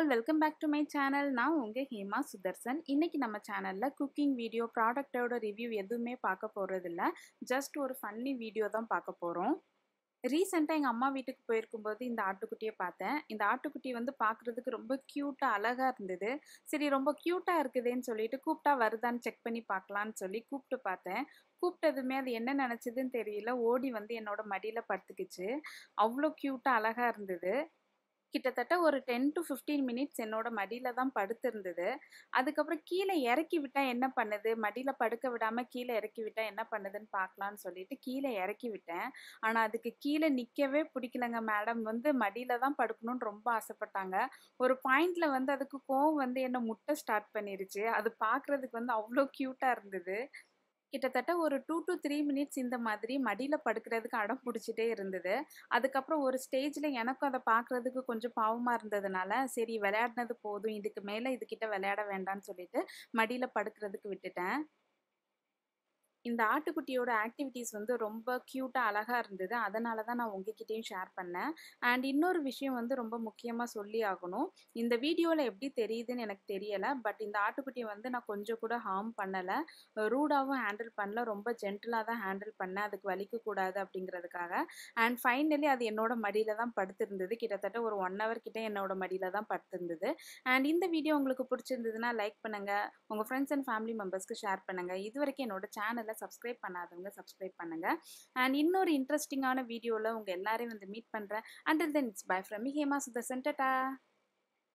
All welcome back to my channel. நான் உங்கள் ஹேமா சுதர்சன். இன்னைக்கு நம்ம சேனலில் குக்கிங் வீடியோ ப்ராடக்டோட ரிவ்யூ எதுவுமே பார்க்க போகிறதில்ல ஜஸ்ட் ஒரு ஃபன்னி வீடியோ தான் பார்க்க போகிறோம் ரீசெண்டாக எங்கள் அம்மா வீட்டுக்கு போயிருக்கும்போது இந்த ஆட்டுக்குட்டியை பார்த்தேன். இந்த ஆட்டுக்குட்டி வந்து பார்க்குறதுக்கு ரொம்ப க்யூட்டாக அழகாக இருந்தது. சரி ரொம்ப க்யூட்டாக இருக்குதுன்னு சொல்லிட்டு கூப்பிட்டா வருதான்னு செக் பண்ணி பார்க்கலான்னு சொல்லி கூப்பிட்டு பார்த்தேன். கூப்பிட்டதுமே அது என்ன நினச்சதுன்னு தெரியல. ஓடி வந்து என்னோட மடியில் படுத்துக்கிச்சு. அவ்வளோ க்யூட்டாக அழகாக இருந்தது. கிட்டத்தட்ட ஒரு டென் டு ஃபிஃப்டீன் மினிட்ஸ் என்னோட மடியில் தான் படுத்திருந்தது. அதுக்கப்புறம் கீழே இறக்கி விட்டால் என்ன பண்ணுது? மடியில் படுக்க விடாமல் கீழே இறக்கி விட்டால் என்ன பண்ணுதுன்னு பார்க்கலான்னு சொல்லிட்டு கீழே இறக்கி விட்டேன். ஆனால் அதுக்கு கீழே நிற்கவே பிடிக்கலங்க மேடம். வந்து மடியில் தான் படுக்கணும்னு ரொம்ப ஆசைப்பட்டாங்க. ஒரு பாயிண்டில் வந்து அதுக்கு கோவம் வந்து என்னை முட்டை ஸ்டார்ட் பண்ணிருச்சு. அது பார்க்குறதுக்கு வந்து அவ்வளோ க்யூட்டாக இருந்தது. கிட்டத்தட்ட ஒரு டூ டு த்ரீ மினிட்ஸ் இந்த மாதிரி மடியில் படுக்கிறதுக்கு அடம் பிடிச்சிட்டே இருந்தது. அதுக்கப்புறம் ஒரு ஸ்டேஜில் எனக்கும் அதை பார்க்குறதுக்கு கொஞ்சம் பாவமாக இருந்ததுனால சரி விளையாடினது போதும் இதுக்கு மேலே இதுக்கிட்ட விளையாட வேண்டாம்னு சொல்லிட்டு மடியில் படுக்கிறதுக்கு விட்டுட்டேன். இந்த ஆட்டுக்குட்டியோட ஆக்டிவிட்டீஸ் வந்து ரொம்ப க்யூட்டாக அழகாக இருந்தது. அதனால தான் நான் உங்ககிட்டயும் ஷேர் பண்ணேன். அண்ட் இன்னொரு விஷயம் வந்து ரொம்ப முக்கியமாக சொல்லி ஆகணும். இந்த வீடியோவில் எப்படி தெரியுதுன்னு எனக்கு தெரியலை. பட் இந்த ஆட்டுக்குட்டியை வந்து நான் கொஞ்சம் கூட ஹார்ம் பண்ணலை. ரூடாகவும் ஹேண்டில் பண்ணல. ரொம்ப ஜென்டிலாக தான் ஹேண்டில் பண்ணேன். அதுக்கு வலிக்கக்கூடாது அப்படிங்கிறதுக்காக. அண்ட் ஃபைனலி அது என்னோட மடியில் தான் படுத்திருந்தது. கிட்டத்தட்ட ஒரு ஒன் ஹவர் கிட்டே என்னோட மடியில் தான் படுத்திருந்தது. அண்ட் இந்த வீடியோ உங்களுக்கு பிடிச்சிருந்ததுன்னா லைக் பண்ணுங்கள் உங்கள் ஃப்ரெண்ட்ஸ் அண்ட் ஃபேமிலி மெம்பர்ஸ்க்கு ஷேர் பண்ணுங்கள் இது வரைக்கும் என்னோட சேனலை சப்ஸ்கிரைப் பண்ணாதவங்க சப்ஸ்கிரைப் பண்ணுங்கள் அண்ட் இன்னொரு இன்ட்ரெஸ்டிங்கான வீடியோவில் உங்கள் எல்லாரையும் வந்து மீட் பண்ணுறேன் until then it's bye from Hema Sudarshan ta-ta